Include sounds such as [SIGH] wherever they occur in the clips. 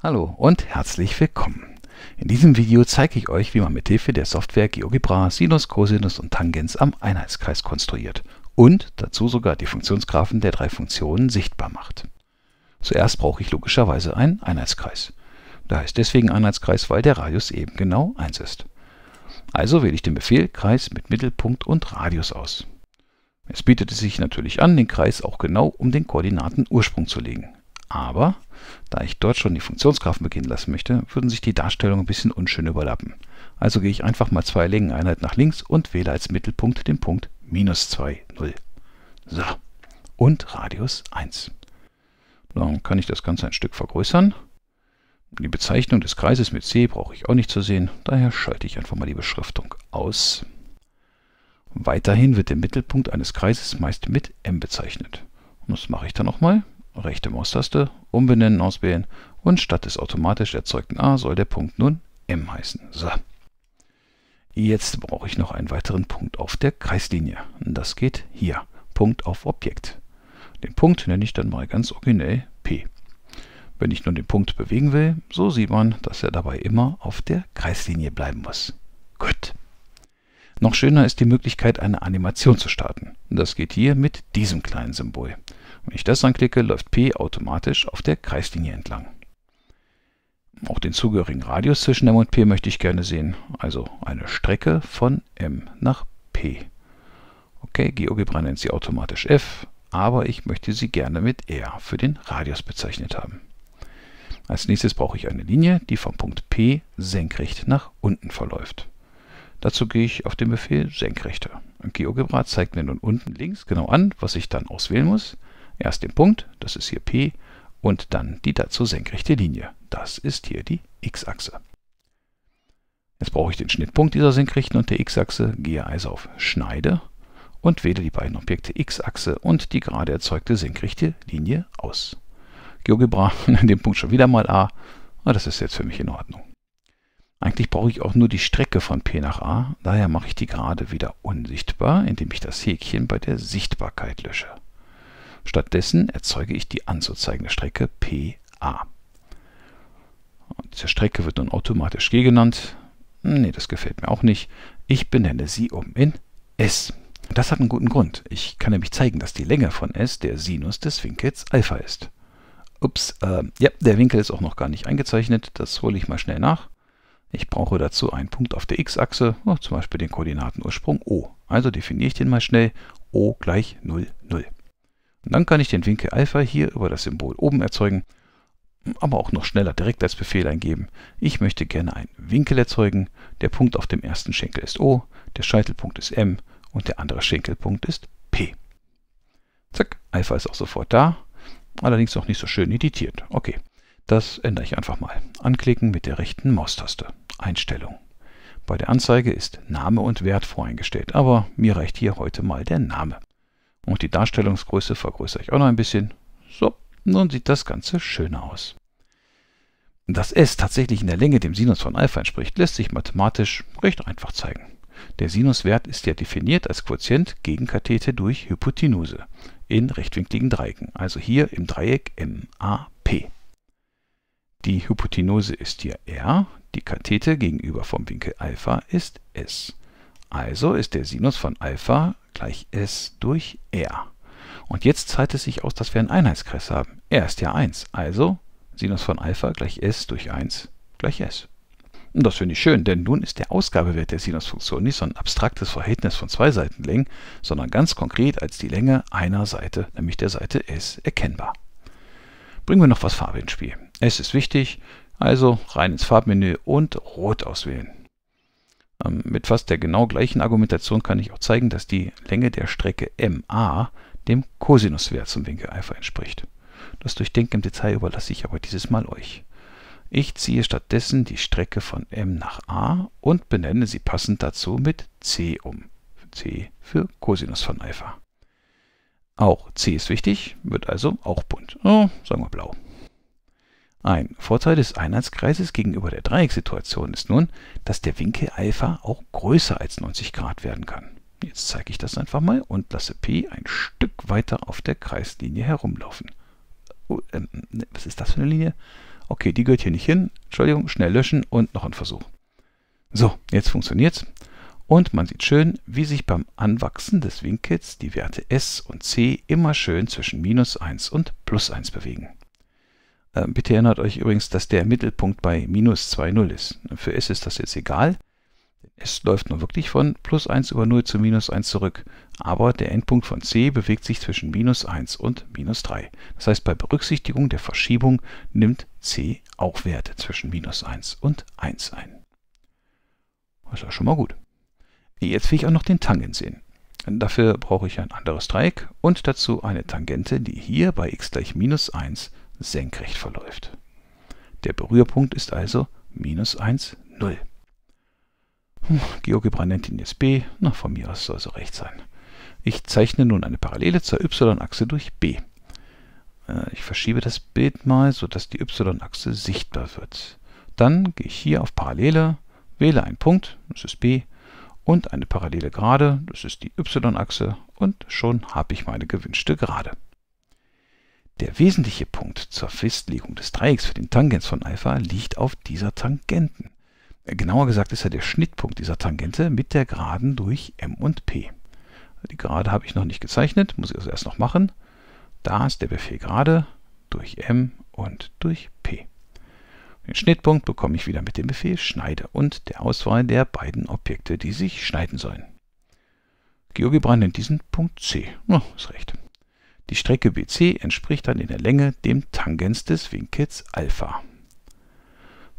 Hallo und herzlich willkommen. In diesem Video zeige ich euch, wie man mit Hilfe der Software GeoGebra Sinus, Cosinus und Tangens am Einheitskreis konstruiert und dazu sogar die Funktionsgraphen der drei Funktionen sichtbar macht. Zuerst brauche ich logischerweise einen Einheitskreis. Da heißt deswegen Einheitskreis, weil der Radius eben genau 1 ist. Also wähle ich den Befehl Kreis mit Mittelpunkt und Radius aus. Es bietet es sich natürlich an, den Kreis auch genau um den Koordinatenursprung zu legen. Aber da ich dort schon die Funktionsgraphen beginnen lassen möchte, würden sich die Darstellungen ein bisschen unschön überlappen. Also gehe ich einfach mal zwei Längeneinheiten nach links und wähle als Mittelpunkt den Punkt minus 2, 0. So, und Radius 1. Dann kann ich das Ganze ein Stück vergrößern. Die Bezeichnung des Kreises mit C brauche ich auch nicht zu sehen, daher schalte ich einfach mal die Beschriftung aus. Weiterhin wird der Mittelpunkt eines Kreises meist mit M bezeichnet. Und das mache ich dann nochmal rechte Maustaste, umbenennen auswählen und statt des automatisch erzeugten A soll der Punkt nun M heißen. So. Jetzt brauche ich noch einen weiteren Punkt auf der Kreislinie. Das geht hier. Punkt auf Objekt. Den Punkt nenne ich dann mal ganz originell P. Wenn ich nun den Punkt bewegen will, so sieht man, dass er dabei immer auf der Kreislinie bleiben muss. Gut. Noch schöner ist die Möglichkeit, eine Animation zu starten. Das geht hier mit diesem kleinen Symbol. Wenn ich das anklicke, läuft P automatisch auf der Kreislinie entlang. Auch den zugehörigen Radius zwischen M und P möchte ich gerne sehen, also eine Strecke von M nach P. Okay, GeoGebra nennt sie automatisch F, aber ich möchte sie gerne mit R für den Radius bezeichnet haben. Als nächstes brauche ich eine Linie, die vom Punkt P senkrecht nach unten verläuft. Dazu gehe ich auf den Befehl Senkrechte. GeoGebra zeigt mir nun unten links genau an, was ich dann auswählen muss. Erst den Punkt, das ist hier P, und dann die dazu senkrechte Linie. Das ist hier die x-Achse. Jetzt brauche ich den Schnittpunkt dieser senkrechten und der x-Achse, gehe also auf Schneide und wähle die beiden Objekte x-Achse und die gerade erzeugte senkrechte Linie aus. GeoGebra [LAUGHS] nennt den Punkt schon wieder mal a, aber das ist jetzt für mich in Ordnung. Eigentlich brauche ich auch nur die Strecke von P nach A, daher mache ich die gerade wieder unsichtbar, indem ich das Häkchen bei der Sichtbarkeit lösche. Stattdessen erzeuge ich die anzuzeigende Strecke PA. Und diese Strecke wird nun automatisch G genannt. Nee, das gefällt mir auch nicht. Ich benenne sie um in S. Das hat einen guten Grund. Ich kann nämlich zeigen, dass die Länge von S der Sinus des Winkels Alpha ist. Ups, äh, ja, der Winkel ist auch noch gar nicht eingezeichnet. Das hole ich mal schnell nach. Ich brauche dazu einen Punkt auf der x-Achse, oh, zum Beispiel den Koordinatenursprung O. Also definiere ich den mal schnell. O gleich 0, 0. Und dann kann ich den Winkel Alpha hier über das Symbol oben erzeugen, aber auch noch schneller direkt als Befehl eingeben. Ich möchte gerne einen Winkel erzeugen. Der Punkt auf dem ersten Schenkel ist O, der Scheitelpunkt ist M und der andere Schenkelpunkt ist P. Zack, Alpha ist auch sofort da, allerdings noch nicht so schön editiert. Okay, das ändere ich einfach mal. Anklicken mit der rechten Maustaste. Einstellung. Bei der Anzeige ist Name und Wert voreingestellt, aber mir reicht hier heute mal der Name. Und die Darstellungsgröße vergrößere ich auch noch ein bisschen. So, nun sieht das Ganze schöner aus. Dass S tatsächlich in der Länge dem Sinus von Alpha entspricht, lässt sich mathematisch recht einfach zeigen. Der Sinuswert ist ja definiert als Quotient gegen Kathete durch Hypotenuse in rechtwinkligen Dreiecken, also hier im Dreieck MAP. Die Hypotenuse ist hier R, die Kathete gegenüber vom Winkel Alpha ist S. Also ist der Sinus von Alpha gleich S durch R. Und jetzt zahlt es sich aus, dass wir einen Einheitskreis haben. R ist ja 1, also Sinus von Alpha gleich S durch 1 gleich S. Und das finde ich schön, denn nun ist der Ausgabewert der Sinusfunktion nicht so ein abstraktes Verhältnis von zwei Seitenlängen, sondern ganz konkret als die Länge einer Seite, nämlich der Seite S, erkennbar. Bringen wir noch was Farbe ins Spiel. S ist wichtig, also rein ins Farbmenü und Rot auswählen. Ähm, mit fast der genau gleichen Argumentation kann ich auch zeigen, dass die Länge der Strecke MA dem Kosinuswert zum Winkel Alpha entspricht. Das Durchdenken im Detail überlasse ich aber dieses Mal euch. Ich ziehe stattdessen die Strecke von M nach A und benenne sie passend dazu mit C um. C für Cosinus von Alpha. Auch C ist wichtig, wird also auch bunt. Oh, sagen wir blau. Ein Vorteil des Einheitskreises gegenüber der Dreiecksituation ist nun, dass der Winkel Alpha auch größer als 90 Grad werden kann. Jetzt zeige ich das einfach mal und lasse P ein Stück weiter auf der Kreislinie herumlaufen. Oh, ähm, ne, was ist das für eine Linie? Okay, die gehört hier nicht hin. Entschuldigung, schnell löschen und noch ein Versuch. So, jetzt funktioniert's. Und man sieht schön, wie sich beim Anwachsen des Winkels die Werte S und C immer schön zwischen minus 1 und plus 1 bewegen. Äh, bitte erinnert euch übrigens, dass der Mittelpunkt bei minus 2, 0 ist. Für S ist das jetzt egal. Es läuft nur wirklich von plus 1 über 0 zu minus 1 zurück. Aber der Endpunkt von C bewegt sich zwischen minus 1 und minus 3. Das heißt, bei Berücksichtigung der Verschiebung nimmt C auch Werte zwischen minus 1 und 1 ein. Das ist ja schon mal gut. Jetzt will ich auch noch den Tangent sehen. Dafür brauche ich ein anderes Dreieck und dazu eine Tangente, die hier bei x gleich minus 1 senkrecht verläuft. Der Berührpunkt ist also minus 1, 0. Hm, GeoGebra nennt ihn jetzt b, na von mir aus soll es recht sein. Ich zeichne nun eine Parallele zur y-Achse durch b. Äh, ich verschiebe das Bild mal, sodass die y-Achse sichtbar wird. Dann gehe ich hier auf Parallele, wähle einen Punkt, das ist b, und eine parallele Gerade, das ist die y-Achse, und schon habe ich meine gewünschte Gerade. Der wesentliche Punkt zur Festlegung des Dreiecks für den Tangens von Alpha liegt auf dieser Tangenten. Genauer gesagt ist er der Schnittpunkt dieser Tangente mit der Geraden durch M und P. Die Gerade habe ich noch nicht gezeichnet, muss ich also erst noch machen. Da ist der Befehl Gerade durch M und durch P. Den Schnittpunkt bekomme ich wieder mit dem Befehl Schneide und der Auswahl der beiden Objekte, die sich schneiden sollen. GeoGebra nennt diesen Punkt C. Oh, ist recht. Die Strecke BC entspricht dann in der Länge dem Tangens des Winkels Alpha.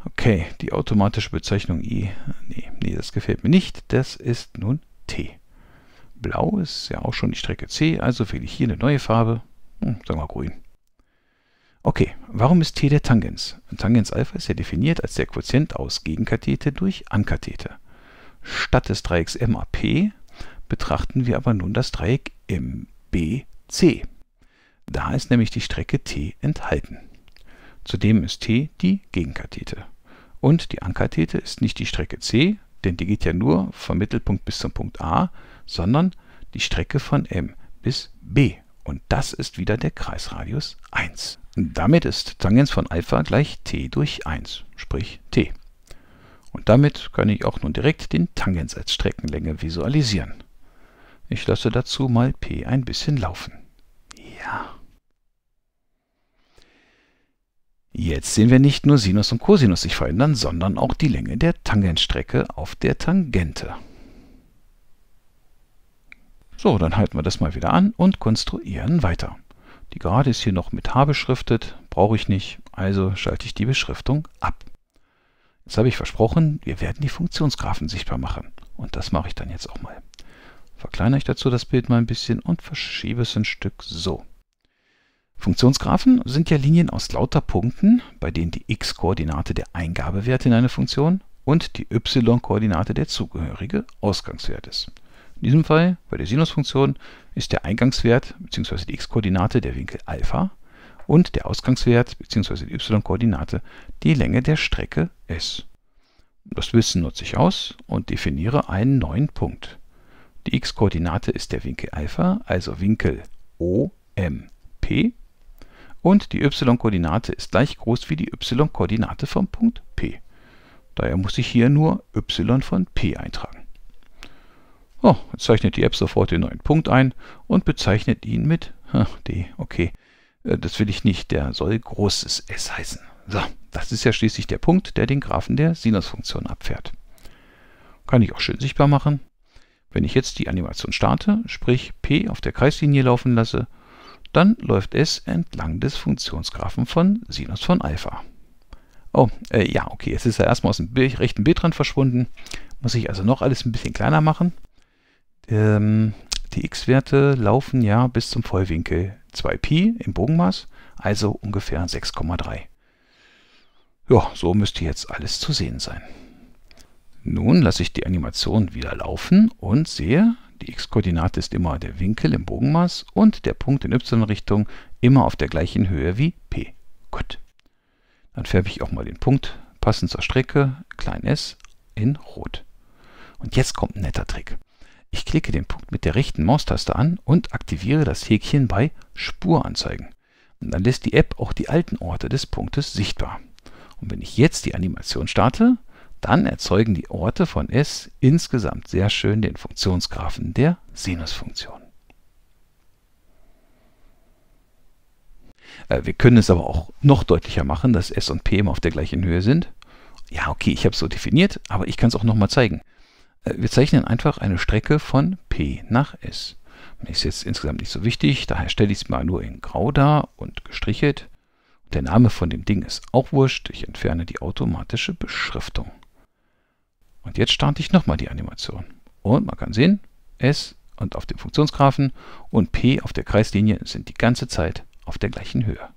Okay, die automatische Bezeichnung I, nee, nee, das gefällt mir nicht. Das ist nun T. Blau ist ja auch schon die Strecke C, also wähle ich hier eine neue Farbe. Hm, sagen wir grün. Okay, warum ist T der Tangens? Tangens Alpha ist ja definiert als der Quotient aus Gegenkathete durch Ankathete. Statt des Dreiecks MAP betrachten wir aber nun das Dreieck MBC. Da ist nämlich die Strecke T enthalten. Zudem ist T die Gegenkathete. Und die Ankathete ist nicht die Strecke C, denn die geht ja nur vom Mittelpunkt bis zum Punkt A, sondern die Strecke von M bis B. Und das ist wieder der Kreisradius 1. Damit ist Tangens von Alpha gleich t durch 1, sprich t. Und damit kann ich auch nun direkt den Tangens als Streckenlänge visualisieren. Ich lasse dazu mal p ein bisschen laufen. Ja. Jetzt sehen wir nicht nur Sinus und Cosinus sich verändern, sondern auch die Länge der Tangentstrecke auf der Tangente. So, dann halten wir das mal wieder an und konstruieren weiter. Die Gerade ist hier noch mit H beschriftet, brauche ich nicht, also schalte ich die Beschriftung ab. Jetzt habe ich versprochen, wir werden die Funktionsgraphen sichtbar machen. Und das mache ich dann jetzt auch mal. Verkleinere ich dazu das Bild mal ein bisschen und verschiebe es ein Stück so. Funktionsgraphen sind ja Linien aus lauter Punkten, bei denen die x-Koordinate der Eingabewert in eine Funktion und die y-Koordinate der zugehörige Ausgangswert ist. In diesem Fall, bei der Sinusfunktion, ist der Eingangswert bzw. die x-Koordinate der Winkel Alpha und der Ausgangswert bzw. die y-Koordinate die Länge der Strecke s. Das Wissen nutze ich aus und definiere einen neuen Punkt. Die x-Koordinate ist der Winkel Alpha, also Winkel OMP, und die y-Koordinate ist gleich groß wie die y-Koordinate vom Punkt P. Daher muss ich hier nur y von P eintragen. Oh, jetzt zeichnet die App sofort den neuen Punkt ein und bezeichnet ihn mit [LAUGHS] D. Okay, äh, das will ich nicht, der soll großes S heißen. So, das ist ja schließlich der Punkt, der den Graphen der Sinusfunktion abfährt. Kann ich auch schön sichtbar machen. Wenn ich jetzt die Animation starte, sprich P auf der Kreislinie laufen lasse, dann läuft es entlang des Funktionsgraphen von Sinus von Alpha. Oh, äh, ja, okay, jetzt ist er erstmal aus dem rechten Bildrand verschwunden. Muss ich also noch alles ein bisschen kleiner machen. Ähm, die x-Werte laufen ja bis zum Vollwinkel 2pi im Bogenmaß, also ungefähr 6,3. Ja, so müsste jetzt alles zu sehen sein. Nun lasse ich die Animation wieder laufen und sehe, die x-Koordinate ist immer der Winkel im Bogenmaß und der Punkt in y-Richtung immer auf der gleichen Höhe wie p. Gut. Dann färbe ich auch mal den Punkt passend zur Strecke, klein s, in Rot. Und jetzt kommt ein netter Trick. Ich klicke den Punkt mit der rechten Maustaste an und aktiviere das Häkchen bei Spur anzeigen. Und dann lässt die App auch die alten Orte des Punktes sichtbar. Und wenn ich jetzt die Animation starte, dann erzeugen die Orte von S insgesamt sehr schön den Funktionsgraphen der Sinusfunktion. Äh, wir können es aber auch noch deutlicher machen, dass S und P immer auf der gleichen Höhe sind. Ja, okay, ich habe es so definiert, aber ich kann es auch nochmal zeigen. Äh, wir zeichnen einfach eine Strecke von P nach S. Ist jetzt insgesamt nicht so wichtig, daher stelle ich es mal nur in Grau dar und gestrichelt. Der Name von dem Ding ist auch wurscht, ich entferne die automatische Beschriftung. Und jetzt starte ich nochmal die Animation. Und man kann sehen, S und auf dem Funktionsgraphen und P auf der Kreislinie sind die ganze Zeit auf der gleichen Höhe.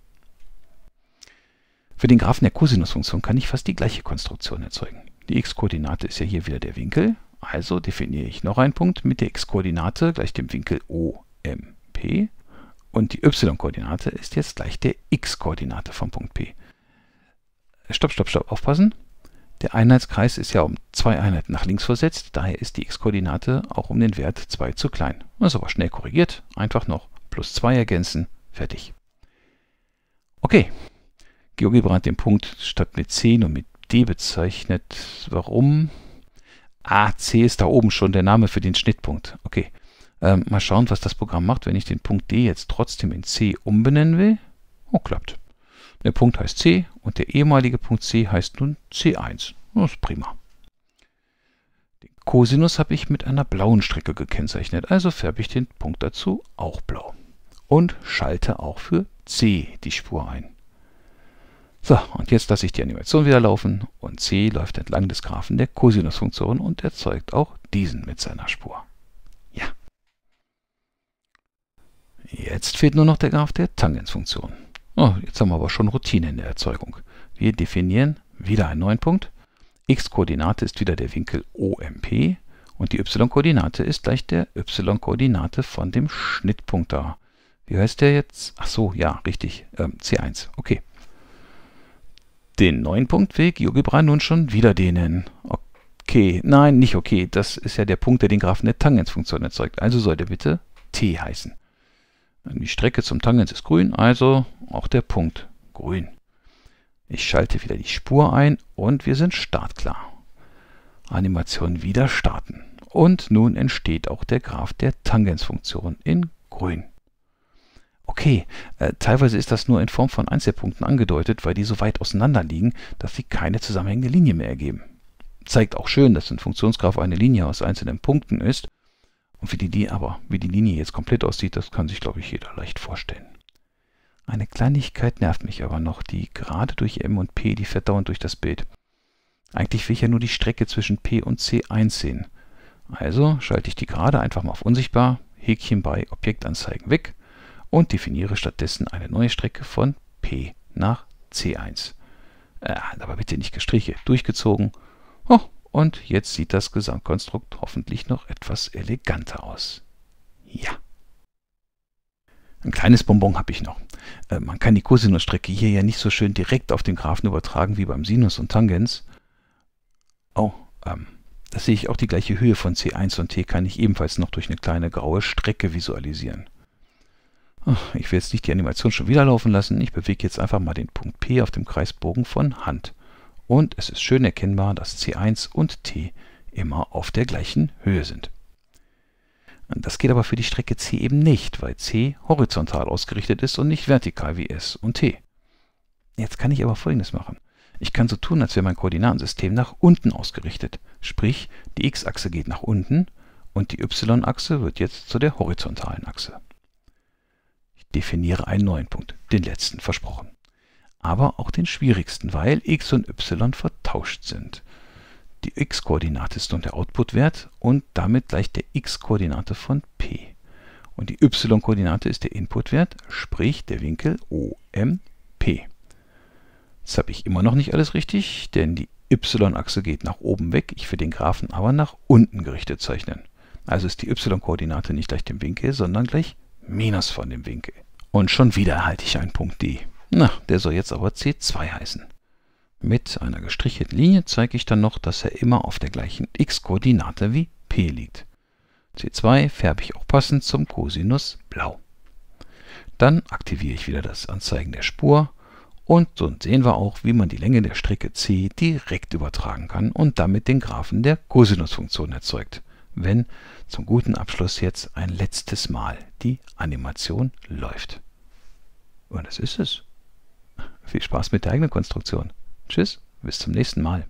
Für den Graphen der Cosinusfunktion kann ich fast die gleiche Konstruktion erzeugen. Die x-Koordinate ist ja hier wieder der Winkel, also definiere ich noch einen Punkt mit der x-Koordinate gleich dem Winkel OMP und die y-Koordinate ist jetzt gleich der x-Koordinate vom Punkt P. Stopp, stopp, stopp, aufpassen. Der Einheitskreis ist ja um zwei Einheiten nach links versetzt, daher ist die x-Koordinate auch um den Wert 2 zu klein. Ist aber schnell korrigiert, einfach noch plus 2 ergänzen, fertig. Okay, GeoGebra hat den Punkt statt mit C nur mit D bezeichnet. Warum? Ah, C ist da oben schon der Name für den Schnittpunkt. Okay, ähm, mal schauen, was das Programm macht, wenn ich den Punkt D jetzt trotzdem in C umbenennen will. Oh, klappt. Der Punkt heißt C und der ehemalige Punkt C heißt nun C1. Das ist prima. Den Cosinus habe ich mit einer blauen Strecke gekennzeichnet, also färbe ich den Punkt dazu auch blau. Und schalte auch für C die Spur ein. So, und jetzt lasse ich die Animation wieder laufen und C läuft entlang des Graphen der Cosinusfunktion und erzeugt auch diesen mit seiner Spur. Ja. Jetzt fehlt nur noch der Graph der Tangensfunktion. Oh, jetzt haben wir aber schon Routine in der Erzeugung. Wir definieren wieder einen neuen Punkt. x-Koordinate ist wieder der Winkel OMP und die y-Koordinate ist gleich der y-Koordinate von dem Schnittpunkt da. Wie heißt der jetzt? Ach so, ja, richtig. Ähm, C1. Okay. Den neuen Punkt will GeoGebra nun schon wieder dehnen. Okay, nein, nicht okay. Das ist ja der Punkt, der den Graphen der Tangensfunktion erzeugt. Also soll der bitte T heißen. Die Strecke zum Tangens ist grün, also auch der Punkt grün. Ich schalte wieder die Spur ein und wir sind startklar. Animation wieder starten. Und nun entsteht auch der Graph der Tangensfunktion in grün. Okay, äh, teilweise ist das nur in Form von Einzelpunkten angedeutet, weil die so weit auseinander liegen, dass sie keine zusammenhängende Linie mehr ergeben. Zeigt auch schön, dass ein Funktionsgraph eine Linie aus einzelnen Punkten ist und wie die, aber wie die Linie jetzt komplett aussieht, das kann sich, glaube ich, jeder leicht vorstellen. Eine Kleinigkeit nervt mich aber noch, die gerade durch M und P, die fährt dauernd durch das Bild. Eigentlich will ich ja nur die Strecke zwischen P und C1 sehen. Also schalte ich die gerade einfach mal auf unsichtbar, Häkchen bei Objektanzeigen weg und definiere stattdessen eine neue Strecke von P nach C1. Äh, aber bitte nicht gestriche, durchgezogen. Oh, und jetzt sieht das Gesamtkonstrukt hoffentlich noch etwas eleganter aus. Ja. Ein kleines Bonbon habe ich noch. Äh, man kann die Cosinusstrecke hier ja nicht so schön direkt auf den Graphen übertragen wie beim Sinus und Tangens. Oh, ähm, das sehe ich auch die gleiche Höhe von C1 und T kann ich ebenfalls noch durch eine kleine graue Strecke visualisieren. Ach, ich will jetzt nicht die Animation schon wieder laufen lassen. Ich bewege jetzt einfach mal den Punkt P auf dem Kreisbogen von Hand und es ist schön erkennbar, dass C1 und T immer auf der gleichen Höhe sind. Das geht aber für die Strecke C eben nicht, weil C horizontal ausgerichtet ist und nicht vertikal wie S und T. Jetzt kann ich aber folgendes machen. Ich kann so tun, als wäre mein Koordinatensystem nach unten ausgerichtet. Sprich, die x-Achse geht nach unten und die y-Achse wird jetzt zu der horizontalen Achse. Ich definiere einen neuen Punkt, den letzten versprochen aber auch den schwierigsten, weil x und y vertauscht sind. Die x-Koordinate ist nun der Output-Wert und damit gleich der x-Koordinate von p. Und die y-Koordinate ist der Input-Wert, sprich der Winkel OMP. Jetzt habe ich immer noch nicht alles richtig, denn die y-Achse geht nach oben weg, ich will den Graphen aber nach unten gerichtet zeichnen. Also ist die y-Koordinate nicht gleich dem Winkel, sondern gleich Minus von dem Winkel. Und schon wieder erhalte ich einen Punkt D. Na, der soll jetzt aber C2 heißen. Mit einer gestrichelten Linie zeige ich dann noch, dass er immer auf der gleichen x-Koordinate wie p liegt. C2 färbe ich auch passend zum Cosinus blau. Dann aktiviere ich wieder das Anzeigen der Spur und so sehen wir auch, wie man die Länge der Strecke C direkt übertragen kann und damit den Graphen der Cosinusfunktion erzeugt, wenn zum guten Abschluss jetzt ein letztes Mal die Animation läuft. Und das ist es. Viel Spaß mit der eigenen Konstruktion. Tschüss, bis zum nächsten Mal.